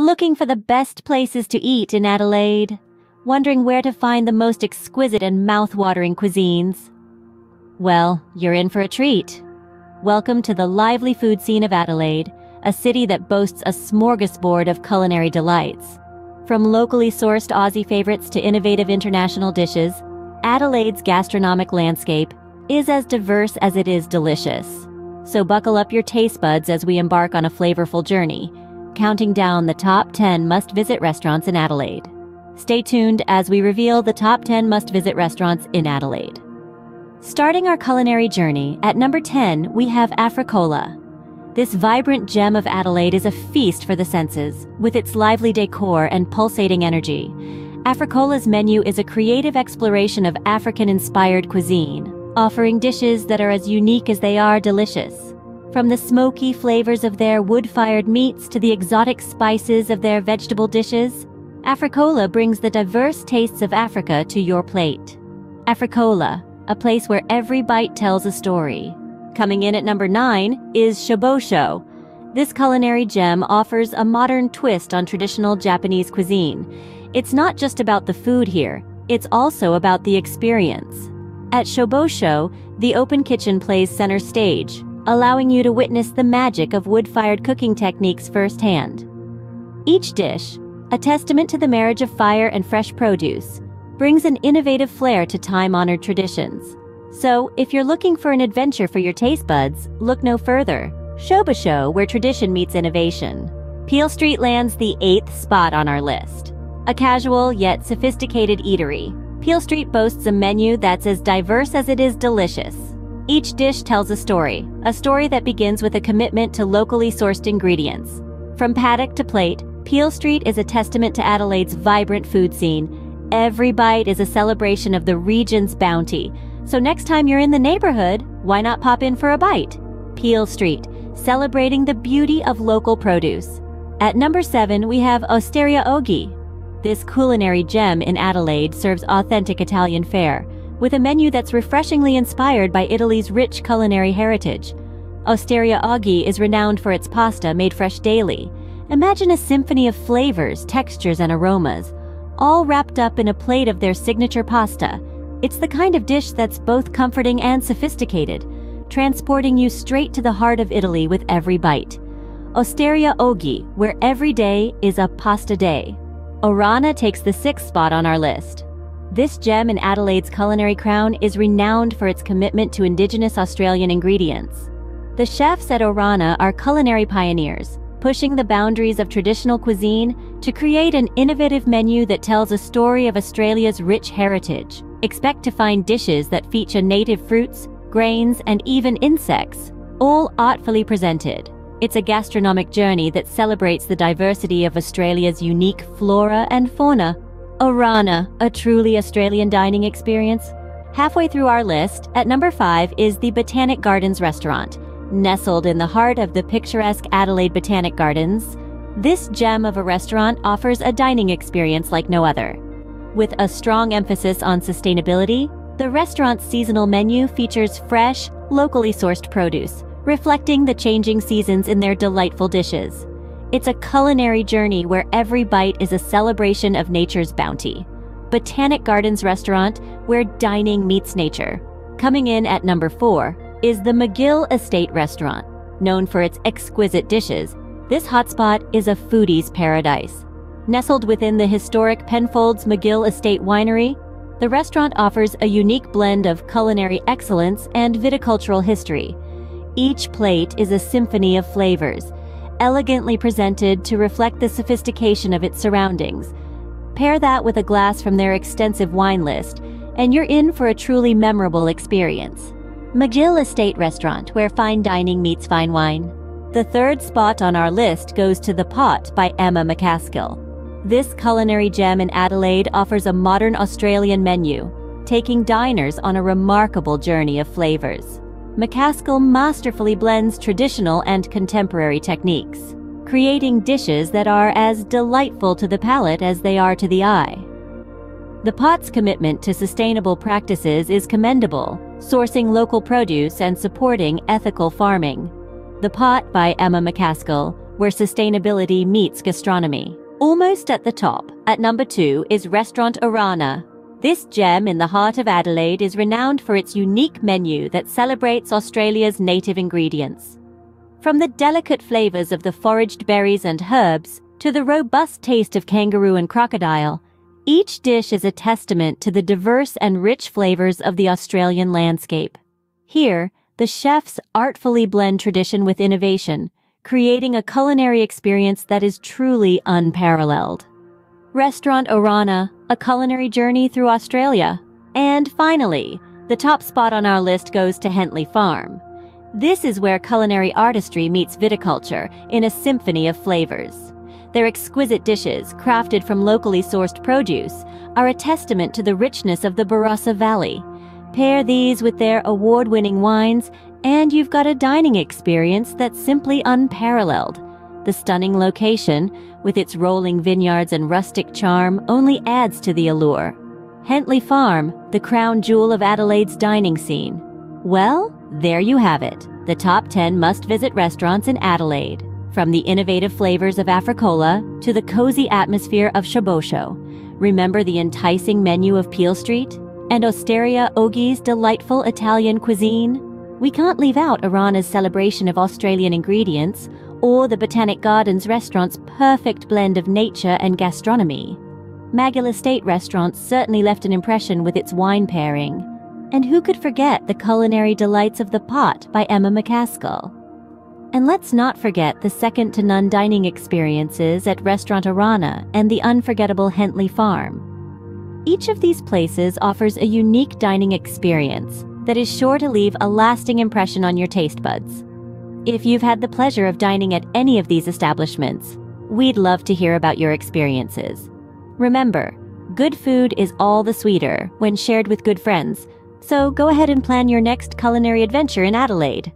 Looking for the best places to eat in Adelaide? Wondering where to find the most exquisite and mouth-watering cuisines? Well, you're in for a treat. Welcome to the lively food scene of Adelaide, a city that boasts a smorgasbord of culinary delights. From locally sourced Aussie favorites to innovative international dishes, Adelaide's gastronomic landscape is as diverse as it is delicious. So buckle up your taste buds as we embark on a flavorful journey, counting down the top 10 must-visit restaurants in Adelaide. Stay tuned as we reveal the top 10 must-visit restaurants in Adelaide. Starting our culinary journey, at number 10, we have Africola. This vibrant gem of Adelaide is a feast for the senses, with its lively decor and pulsating energy. Africola's menu is a creative exploration of African-inspired cuisine, offering dishes that are as unique as they are delicious. From the smoky flavors of their wood-fired meats to the exotic spices of their vegetable dishes, Africola brings the diverse tastes of Africa to your plate. Africola, a place where every bite tells a story. Coming in at number 9 is Shobosho. This culinary gem offers a modern twist on traditional Japanese cuisine. It's not just about the food here, it's also about the experience. At Shobosho, the open kitchen plays center stage, allowing you to witness the magic of wood-fired cooking techniques firsthand. Each dish, a testament to the marriage of fire and fresh produce, brings an innovative flair to time-honored traditions. So, if you're looking for an adventure for your taste buds, look no further. Shobosho, where tradition meets innovation. Peel Street lands the eighth spot on our list. A casual yet sophisticated eatery, Peel Street boasts a menu that's as diverse as it is delicious. Each dish tells a story, a story that begins with a commitment to locally sourced ingredients. From paddock to plate, Peel Street is a testament to Adelaide's vibrant food scene Every bite is a celebration of the region's bounty. So next time you're in the neighborhood, why not pop in for a bite? Peel Street, celebrating the beauty of local produce. At number 7, we have Osteria Oggi. This culinary gem in Adelaide serves authentic Italian fare, with a menu that's refreshingly inspired by Italy's rich culinary heritage. Osteria Oggi is renowned for its pasta made fresh daily. Imagine a symphony of flavors, textures, and aromas all wrapped up in a plate of their signature pasta. It's the kind of dish that's both comforting and sophisticated, transporting you straight to the heart of Italy with every bite. Osteria Oggi, where every day is a pasta day. Orana takes the sixth spot on our list. This gem in Adelaide's culinary crown is renowned for its commitment to indigenous Australian ingredients. The chefs at Orana are culinary pioneers, pushing the boundaries of traditional cuisine to create an innovative menu that tells a story of Australia's rich heritage. Expect to find dishes that feature native fruits, grains, and even insects, all artfully presented. It's a gastronomic journey that celebrates the diversity of Australia's unique flora and fauna. Oh, Orana, a truly Australian dining experience. Halfway through our list, at number 5 is the Botanic Gardens restaurant, Nestled in the heart of the picturesque Adelaide Botanic Gardens, this gem of a restaurant offers a dining experience like no other. With a strong emphasis on sustainability, the restaurant's seasonal menu features fresh, locally sourced produce, reflecting the changing seasons in their delightful dishes. It's a culinary journey where every bite is a celebration of nature's bounty. Botanic Gardens Restaurant, where dining meets nature. Coming in at number four, is the Magill Estate Restaurant. Known for its exquisite dishes, this hotspot is a foodie's paradise. Nestled within the historic Penfolds Magill Estate Winery, the restaurant offers a unique blend of culinary excellence and viticultural history. Each plate is a symphony of flavors, elegantly presented to reflect the sophistication of its surroundings. Pair that with a glass from their extensive wine list, and you're in for a truly memorable experience. Magill Estate Restaurant, where fine dining meets fine wine. The third spot on our list goes to The Pot by Emma McCaskill. This culinary gem in Adelaide offers a modern Australian menu, taking diners on a remarkable journey of flavors. McCaskill masterfully blends traditional and contemporary techniques, creating dishes that are as delightful to the palate as they are to the eye. The pot's commitment to sustainable practices is commendable, sourcing local produce and supporting ethical farming. The Pot by Emma McCaskill where sustainability meets gastronomy. Almost at the top, at number two, is Restaurant Orana. This gem in the heart of Adelaide is renowned for its unique menu that celebrates Australia's native ingredients. From the delicate flavors of the foraged berries and herbs to the robust taste of kangaroo and crocodile, each dish is a testament to the diverse and rich flavors of the Australian landscape. Here, the chefs artfully blend tradition with innovation, creating a culinary experience that is truly unparalleled. Restaurant Orana, a culinary journey through Australia. And finally, the top spot on our list goes to Hentley Farm. This is where culinary artistry meets viticulture in a symphony of flavors. Their exquisite dishes, crafted from locally sourced produce, are a testament to the richness of the Barossa Valley. Pair these with their award-winning wines, and you've got a dining experience that's simply unparalleled. The stunning location, with its rolling vineyards and rustic charm, only adds to the allure. Hentley Farm, the crown jewel of Adelaide's dining scene. Well, there you have it, the top 10 must-visit restaurants in Adelaide. From the innovative flavors of Africola to the cozy atmosphere of Shobosho. Remember the enticing menu of Peel Street? And Osteria Oggi's delightful Italian cuisine? We can't leave out Orana's celebration of Australian ingredients or the Botanic Gardens restaurant's perfect blend of nature and gastronomy. Magill Estate restaurant certainly left an impression with its wine pairing. And who could forget the culinary delights of The Pot by Emma McCaskill? And let's not forget the second to none dining experiences at Restaurant Orana and the unforgettable Hentley Farm. Each of these places offers a unique dining experience that is sure to leave a lasting impression on your taste buds. If you've had the pleasure of dining at any of these establishments, we'd love to hear about your experiences. Remember, good food is all the sweeter when shared with good friends, so go ahead and plan your next culinary adventure in Adelaide.